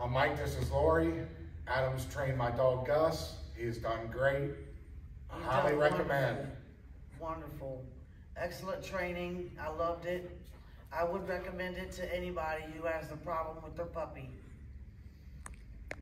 I'm Mike, this is Lori. Adam's trained my dog Gus. He's done great. You've Highly recommend. Wonderful. Wonderful. Excellent training. I loved it. I would recommend it to anybody who has a problem with their puppy.